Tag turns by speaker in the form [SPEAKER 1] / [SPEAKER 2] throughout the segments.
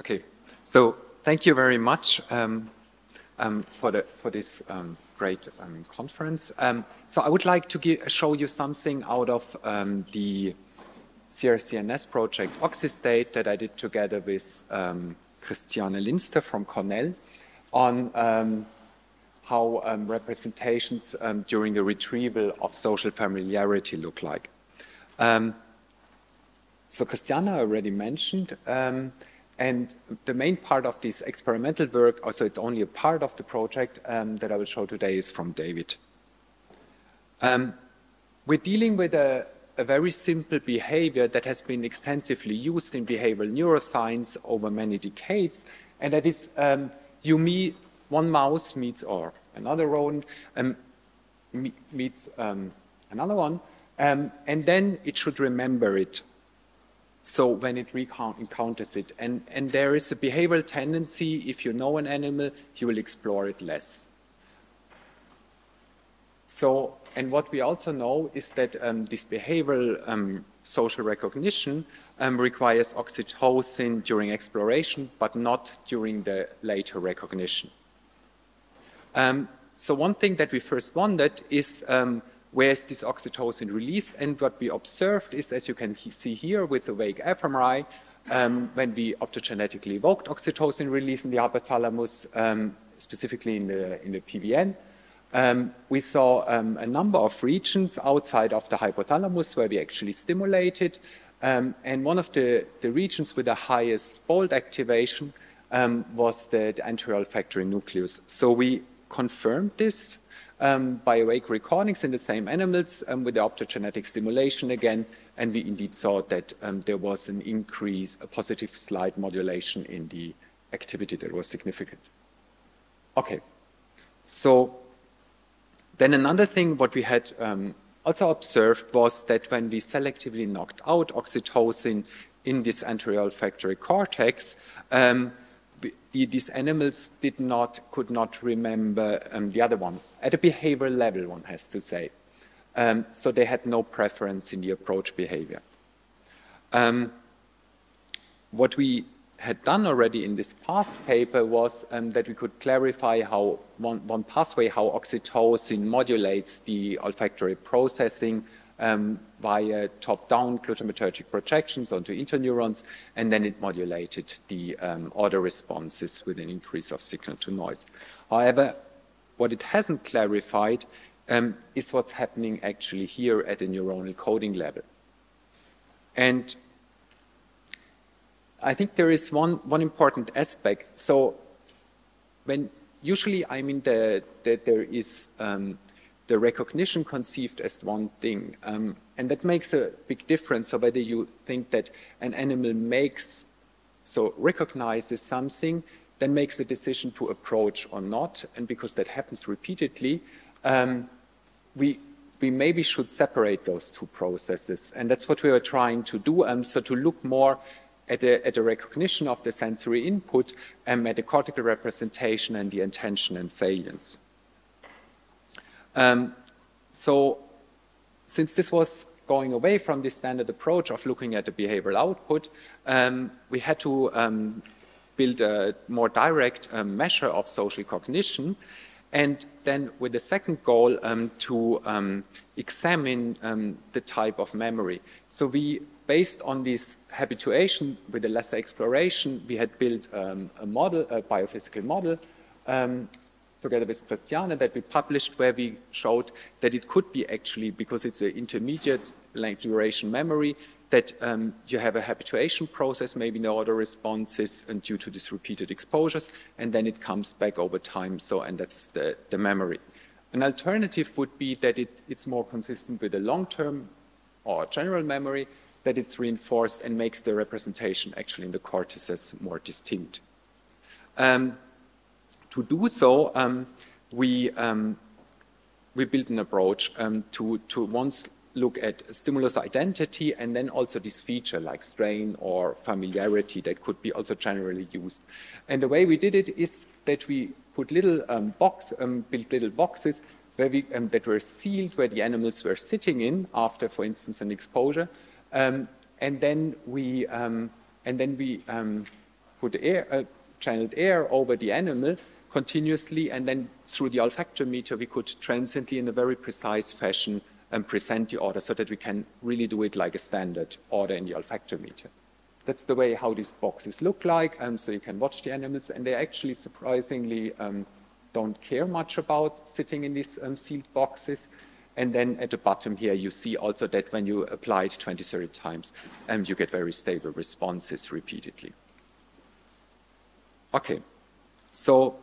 [SPEAKER 1] Okay, so thank you very much um, um, for, the, for this um, great um, conference. Um, so I would like to give, show you something out of um, the CRCNS project Oxystate that I did together with Christiane Linster from Cornell on how representations during the retrieval of social familiarity look like. so Christiane already mentioned and the main part of this experimental work, also it's only a part of the project um, that I will show today is from David. Um, we're dealing with a, a, very simple behavior that has been extensively used in behavioral neuroscience over many decades, and that is um, you meet, one mouse meets or another rodent um, meets um, another one, um, and then it should remember it so when it encounters it. And, and there is a behavioral tendency, if you know an animal, you will explore it less. So, and what we also know is that um, this behavioral um, social recognition um, requires oxytocin during exploration, but not during the later recognition. Um, so one thing that we first wondered is um, where is this oxytocin released? And what we observed is, as you can see here with the vague fMRI, um, when we optogenetically evoked oxytocin release in the hypothalamus, um, specifically in the, in the PVN, um, we saw um, a number of regions outside of the hypothalamus where we actually stimulated. Um, and one of the, the, regions with the highest bold activation um, was the, the anterior olfactory nucleus. So we confirmed this um, by awake recordings in the same animals um, with the optogenetic stimulation again, and we indeed saw that um, there was an increase, a positive slight modulation in the activity that was significant. Okay, so then another thing what we had um, also observed was that when we selectively knocked out oxytocin in this anterior olfactory cortex, um, the, these animals did not, could not remember um, the other one. At a behavioral level, one has to say. Um, so they had no preference in the approach behavior. Um, what we had done already in this past paper was um, that we could clarify how one, one pathway, how oxytocin modulates the olfactory processing um, via top-down glutamatergic projections onto interneurons, and then it modulated the um, odor responses with an increase of signal to noise. However, what it hasn't clarified um, is what's happening actually here at the neuronal coding level. And I think there is one, one important aspect. So when usually I mean that there is um, the recognition conceived as one thing. Um, and that makes a big difference. So whether you think that an animal makes, so recognizes something, then makes the decision to approach or not. And because that happens repeatedly, um, we, we maybe should separate those two processes. And that's what we are trying to do. Um, so to look more at the, at the recognition of the sensory input, um, at the cortical representation and the intention and salience. Um, so since this was going away from the standard approach of looking at the behavioral output, um, we had to um, build a more direct um, measure of social cognition. And then with the second goal um, to um, examine the type of memory. So we, based on this habituation with the lesser exploration, we had built a model, a biophysical model, together with Christiane that we published where we showed that it could be actually, because it's an intermediate length duration memory, that um, you have a habituation process, maybe no other responses and due to these repeated exposures, and then it comes back over time. So, and that's the, the memory. An alternative would be that it, it's more consistent with a long-term or general memory, that it's reinforced and makes the representation actually in the cortices more distinct. Um, to do so, um, we, um, we built an approach um, to, to once look at stimulus identity and then also this feature like strain or familiarity that could be also generally used. And the way we did it is that we put little um, box, um, built little boxes where we, um, that were sealed where the animals were sitting in after, for instance, an exposure. and then we, and then we put air, uh, channeled air over the animal continuously, and then through the olfactometer, we could transiently, in a very precise fashion, um, present the odor so that we can really do it like a standard odor in the olfactometer. That's the way how these boxes look like. Um, so you can watch the animals, and they actually surprisingly um, don't care much about sitting in these um, sealed boxes. And then at the bottom here, you see also that when you apply it 20, 30 times, um, you get very stable responses repeatedly. Okay, so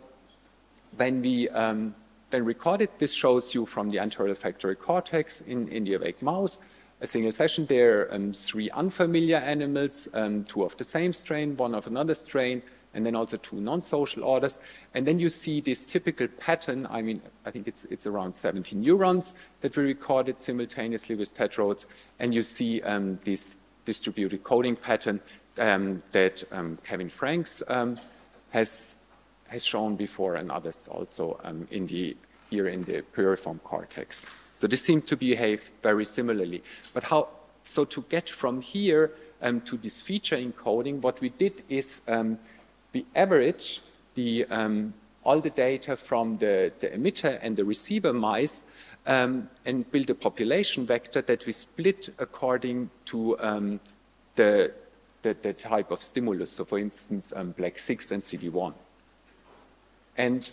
[SPEAKER 1] when we um, then record it, this shows you from the anterior olfactory cortex in, in the awake mouse, a single session. There um, three unfamiliar animals, um, two of the same strain, one of another strain, and then also two non-social odors. And then you see this typical pattern. I mean, I think it's, it's around 70 neurons that we recorded simultaneously with tetrodes. And you see um, this distributed coding pattern um, that um, Kevin Franks um, has, has shown before and others also um, in the, here in the piriform cortex. So this seemed to behave very similarly. But how, so to get from here um, to this feature encoding, what we did is um, we averaged the, um, all the data from the, the, emitter and the receiver mice um, and built a population vector that we split according to um, the, the, the, type of stimulus. So for instance, um, Black 6 and CD1. And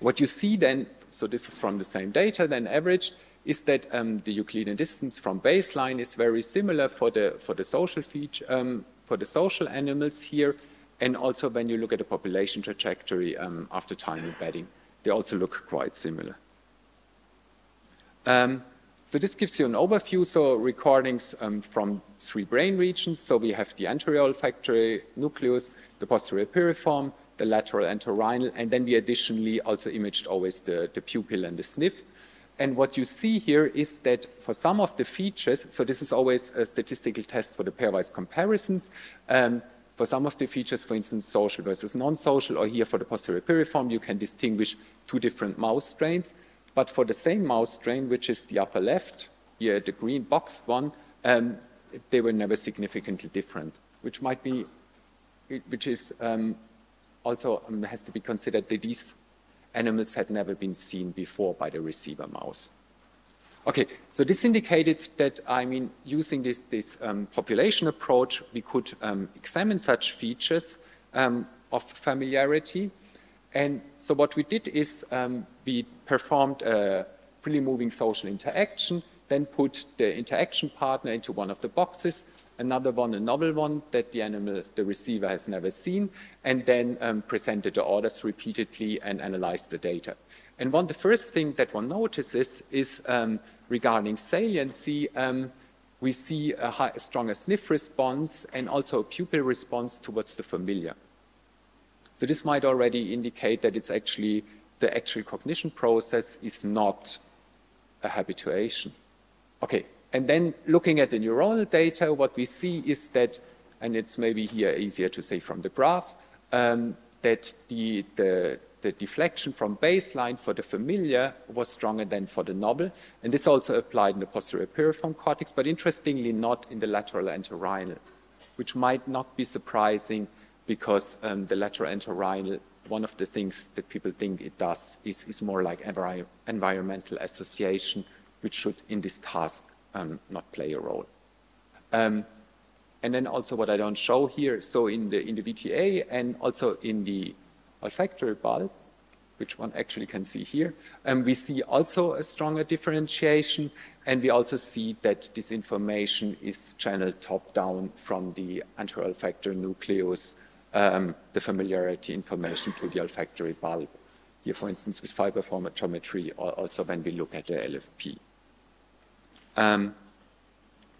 [SPEAKER 1] what you see then, so this is from the same data, then averaged, is that um, the Euclidean distance from baseline is very similar for the, for the social feature, um, for the social animals here, and also when you look at the population trajectory um, after time embedding, they also look quite similar. Um, so this gives you an overview. So recordings um, from three brain regions. So we have the anterior olfactory nucleus, the posterior piriform, the lateral entorhinal, and then we additionally also imaged always the, the pupil and the sniff. And what you see here is that for some of the features, so this is always a statistical test for the pairwise comparisons, um, for some of the features, for instance, social versus non-social, or here for the posterior piriform, you can distinguish two different mouse strains. But for the same mouse strain, which is the upper left, here the green boxed one, um, they were never significantly different, which might be, which is um, also um, has to be considered that these animals had never been seen before by the receiver mouse. Okay, so this indicated that, I mean, using this, this um, population approach, we could um, examine such features um, of familiarity. And so what we did is um, we performed a freely moving social interaction, then put the interaction partner into one of the boxes, another one, a novel one that the animal, the receiver has never seen, and then um, presented the odors repeatedly and analyzed the data. And one, the first thing that one notices is um, regarding saliency, um, we see a, high, a, stronger sniff response and also a pupil response towards the familiar. So this might already indicate that it's actually the actual cognition process is not a habituation. Okay, and then looking at the neuronal data, what we see is that, and it's maybe here easier to say from the graph, um, that the, the, the deflection from baseline for the familiar was stronger than for the novel. And this also applied in the posterior piriform cortex, but interestingly not in the lateral entorhinal, which might not be surprising because um, the lateral entorhinal, one of the things that people think it does is, is more like envir environmental association, which should in this task um, not play a role. Um, and then also what I don't show here, so in the, in the VTA and also in the olfactory bulb, which one actually can see here. Um, we see also a stronger differentiation, and we also see that this information is channeled top-down from the anterior olfactory nucleus, um, the familiarity information to the olfactory bulb. Here, for instance, with fiber photometry, or also when we look at the LFP. Um,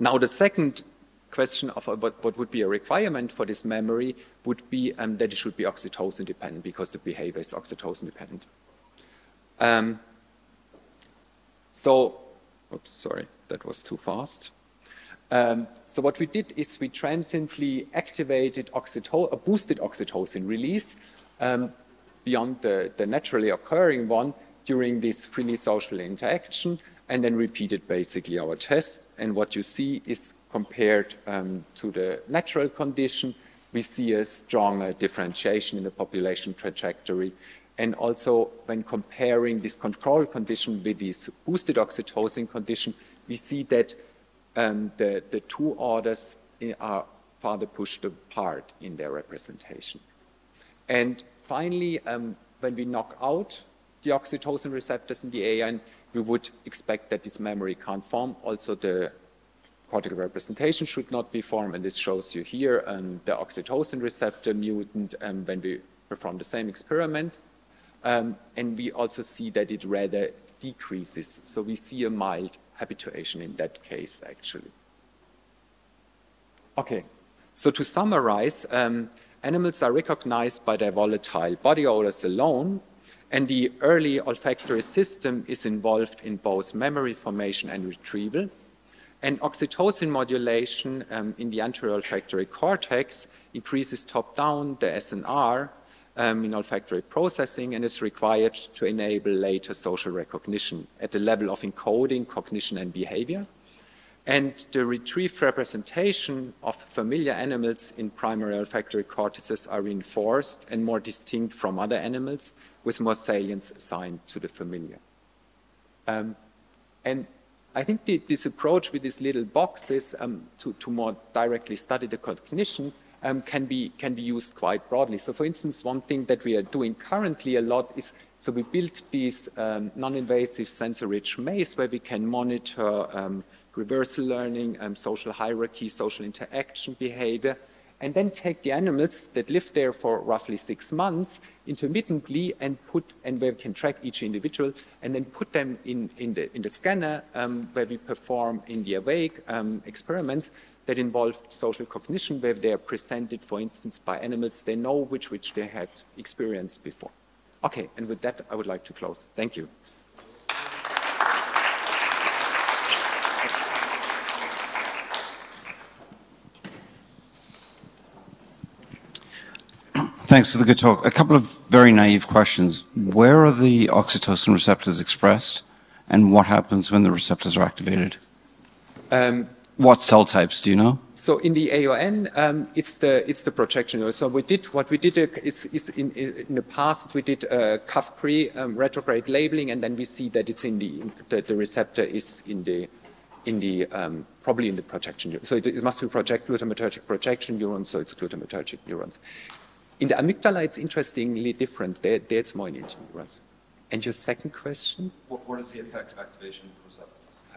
[SPEAKER 1] now, the second question of what, what, would be a requirement for this memory would be um, that it should be oxytocin dependent because the behavior is oxytocin dependent. Um, so, oops, sorry, that was too fast. Um, so what we did is we transiently activated oxytocin, uh, boosted oxytocin release um, beyond the, the naturally occurring one during this freely social interaction and then repeated basically our test. And what you see is compared um, to the natural condition, we see a stronger differentiation in the population trajectory. And also, when comparing this control condition with this boosted oxytocin condition, we see that um, the, the two odors are farther pushed apart in their representation. And finally, um, when we knock out the oxytocin receptors in the AN, we would expect that this memory can't form. Also, the cortical representation should not be formed, and this shows you here um, the oxytocin receptor mutant um, when we perform the same experiment. Um, and we also see that it rather decreases. So we see a mild habituation in that case, actually. Okay, so to summarize, um, animals are recognized by their volatile body odors alone, and the early olfactory system is involved in both memory formation and retrieval. And oxytocin modulation um, in the anterior olfactory cortex increases top-down the SNR um, in olfactory processing and is required to enable later social recognition at the level of encoding, cognition, and behavior. And the retrieved representation of familiar animals in primary olfactory cortices are reinforced and more distinct from other animals with more salience assigned to the familiar. Um, and I think the, this approach with these little boxes um, to, to, more directly study the cognition um, can, be, can be used quite broadly. So for instance, one thing that we are doing currently a lot is, so we built these um, non-invasive sensor-rich maze where we can monitor um, reversal learning, um, social hierarchy, social interaction behavior, and then take the animals that live there for roughly six months intermittently and put, and where we can track each individual, and then put them in, in, the, in the scanner um, where we perform in the awake um, experiments that involve social cognition, where they are presented, for instance, by animals they know which which they had experienced before. Okay, and with that, I would like to close. Thank you.
[SPEAKER 2] Thanks for the good talk. A couple of very naive questions. Where are the oxytocin receptors expressed, and what happens when the receptors are activated? Um, what cell types do you know?
[SPEAKER 1] So in the AON, um, it's the it's the projection. So we did what we did uh, is, is in, in the past we did uh, CUF-free um, retrograde labeling, and then we see that it's in the the, the receptor is in the in the um, probably in the projection. So it, it must be project glutamatergic projection neurons. So it's glutamatergic neurons. In the amygdala, it's interestingly different. There, there it's more in neurons. And your second question?
[SPEAKER 2] What, what is the effect of activation for receptors?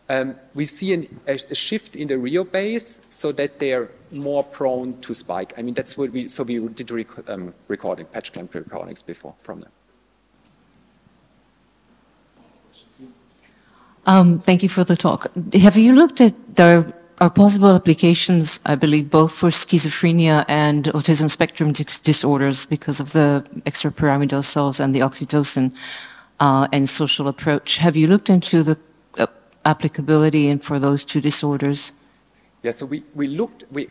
[SPEAKER 1] Um, we see an, a, a, shift in the rheobase base so that they are more prone to spike. I mean, that's what we, so we did rec um, recording, patch clamp recordings before from them.
[SPEAKER 3] Um, thank you for the talk. Have you looked at the are possible applications, I believe, both for schizophrenia and autism spectrum disorders because of the extrapyramidal cells and the oxytocin uh, and social approach. Have you looked into the uh, applicability and for those two disorders?
[SPEAKER 1] Yeah, so we, we looked, we,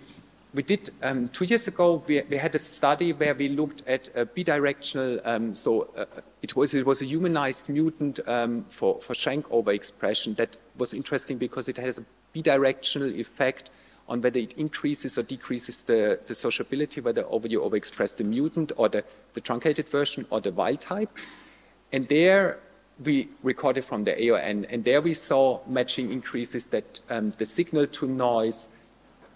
[SPEAKER 1] we did, um, two years ago, we, we had a study where we looked at a bidirectional, um, so uh, it, was, it was a humanized mutant um, for, for Shank overexpression that was interesting because it has a bidirectional effect on whether it increases or decreases the, the sociability, whether over you overexpress the mutant or the, the truncated version or the wild type. And there we recorded from the AON, and there we saw matching increases that um, the signal to noise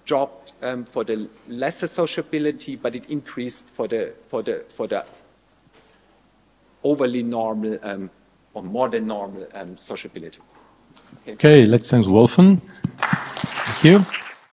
[SPEAKER 1] dropped um, for the lesser sociability, but it increased for the for the for the overly normal um, or more than normal um, sociability.
[SPEAKER 4] Okay. let's thank Wolfgang. Thank you.